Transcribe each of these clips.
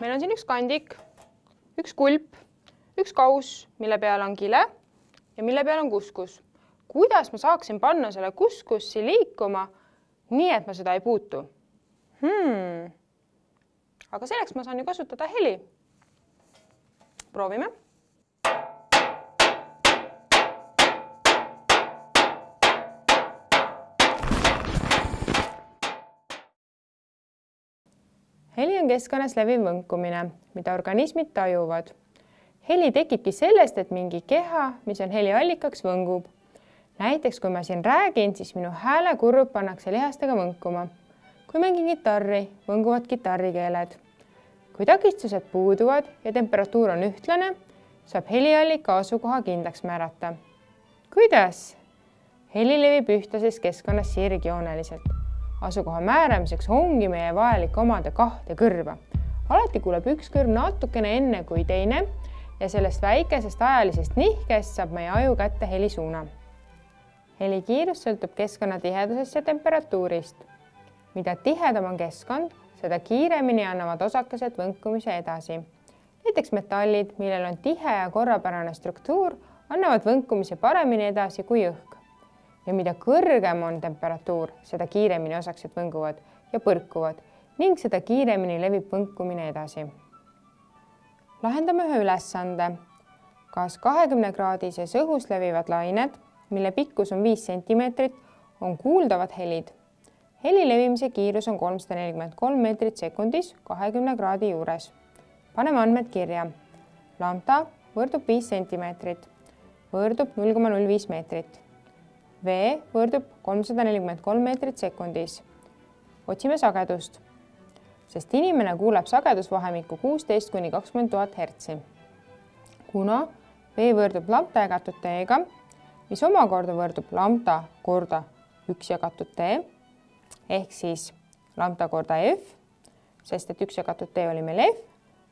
meil on siin üks kandik, üks kulp, üks kauss, mille peal on kile ja mille peal on kuskus. kuidas ma saaksin panna selle kuskussi liikuma nii, et ma seda ei puutu hmm.? aga selleks ma saan ju kasutada heli. proovime heli on keskkonnas leviv võnkumine, mida organismid tajuvad. heli tekibki sellest, et mingi keha, mis on heliallikaks, võngub. näiteks kui ma siin räägin, siis minu häälekurv pannakse lihastega võnkuma. kui mängin kitarri, võnguvad kitarrikeeled. kui takistused puuduvad ja temperatuur on ühtlane, saab heliallika asukoha kindlaks määrata. kuidas? heli levib ühtlases keskkonnas sirgjooneliselt asukoha määramiseks ongi meie vajalik omada kahte kõrva. alati kuuleb üks kõrv natukene enne kui teine ja sellest väikesest ajalisest nihkest saab meie aju kätte helisuuna. heli kiirus sõltub keskkonna tihedusest ja temperatuurist. mida tihedam on keskkond, seda kiiremini annavad osakesed võnkumise edasi. näiteks metallid, millel on tihe ja korrapärane struktuur, annavad võnkumise paremini edasi kui õhk ja mida kõrgem on temperatuur, seda kiiremini osakesed võnguvad ja põrkuvad ning seda kiiremini levib võnkumine edasi. lahendame ühe ülesande. kas kahekümne kraadises õhus levivad lained, mille pikkus on viis sentimeetrit, on kuuldavad helid? heli levimise kiirus on kolmsada nelikümmend kolm meetrit sekundis kahekümne kraadi juures. paneme andmed kirja. lambda võrdub viis sentimeetrit, võrdub null koma null viis meetrit V võrdub kolmsada nelikümmend kolm meetrit sekundis. otsime sagedust, sest inimene kuuleb sagedusvahemikku kuusteist kuni kakskümmend tuhat hertsi. kuna V võrdub lambda jagatud T-ga, mis omakorda võrdub lambda korda üks jagatud T ehk siis lambda korda F, sest et üks jagatud T oli meil F,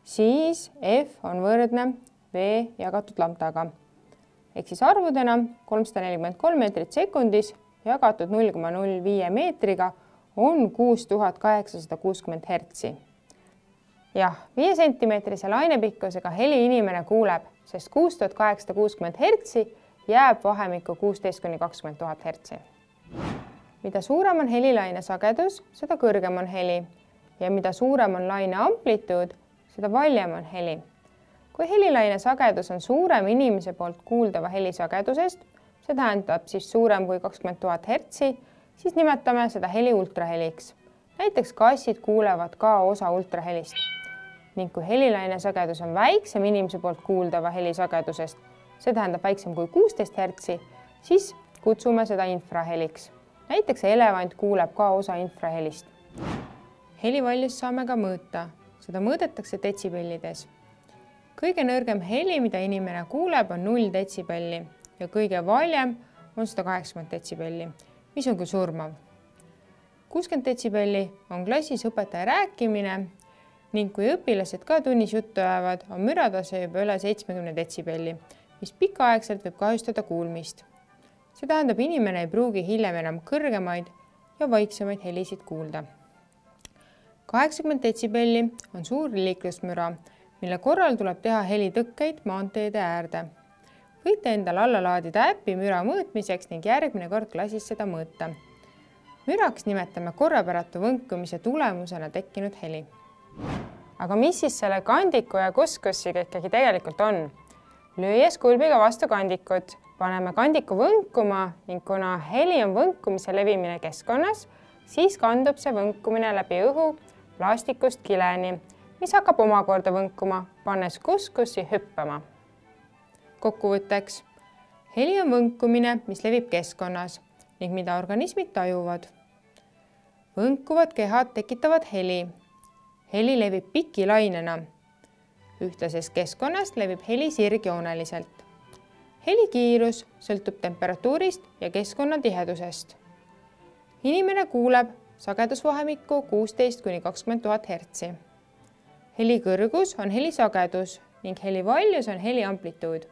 siis F on võrdne V jagatud lambdaga ehk siis arvudena kolmsada nelikümmend kolm meetrit sekundis jagatud null koma null viie meetriga on kuus tuhat kaheksasada kuuskümmend hertsi. jah, viie sentimeetrise lainepikkusega heli inimene kuuleb, sest kuus tuhat kaheksasada kuuskümmend hertsi jääb vahemikku kuusteist kuni kakskümmend tuhat hertsi. mida suurem on helilaine sagedus, seda kõrgem on heli ja mida suurem on laine amplituud, seda valjem on heli kui helilaine sagedus on suurem inimese poolt kuuldava heli sagedusest, see tähendab siis suurem kui kakskümmend tuhat hertsi, siis nimetame seda heli ultraheliks. näiteks kassid kuulevad ka osa ultrahelist. ning kui helilaine sagedus on väiksem inimese poolt kuuldava heli sagedusest, see tähendab väiksem kui kuusteist hertsi, siis kutsume seda infraheliks. näiteks elevant kuuleb ka osa infrahelist. helivaljust saame ka mõõta, seda mõõdetakse detsibellides kõige nõrgem heli, mida inimene kuuleb, on null detsibelli ja kõige valjem on sada kaheksakümmend detsibelli, mis on küll surmav. kuuskümmend detsibelli on klassis õpetaja rääkimine ning kui õpilased ka tunnis juttu ajavad, on müratase juba üle seitsmekümne detsibelli, mis pikaaegselt võib kahjustada kuulmist. see tähendab, inimene ei pruugi hiljem enam kõrgemaid ja vaiksemaid helisid kuulda. kaheksakümmend detsibelli on suur liiklusmüra mille korral tuleb teha helitõkkeid maanteede äärde. võite endale alla laadida äpi müra mõõtmiseks ning järgmine kord klassis seda mõõta. müraks nimetame korrapäratu võnkumise tulemusena tekkinud heli. aga mis siis selle kandiku ja kuskussiga ikkagi tegelikult on? lüües kulbiga vastu kandikut, paneme kandiku võnkuma ning kuna heli on võnkumise levimine keskkonnas, siis kandub see võnkumine läbi õhu plastikust kileni mis hakkab omakorda võnkuma, pannes kuskussi hüppama. kokkuvõtteks, heli on võnkumine, mis levib keskkonnas ning mida organismid tajuvad. võnkuvad kehad tekitavad heli. heli levib pikilainena. ühtlases keskkonnas levib heli sirgjooneliselt. heli kiirus sõltub temperatuurist ja keskkonna tihedusest. inimene kuuleb sagedusvahemikku kuusteist kuni kakskümmend tuhat hertsi heli kõrgus on helisagedus ning heli valjus on heli amplituud.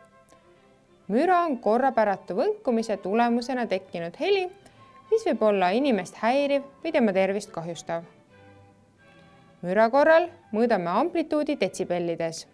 müra on korrapäratu võnkumise tulemusena tekkinud heli, mis võib olla inimest häiriv või tema tervist kahjustav. müra korral mõõdame amplituudi detsibellides